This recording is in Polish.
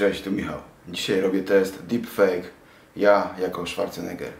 Cześć, tu Michał. Dzisiaj robię test deepfake. Ja jako Schwarzenegger.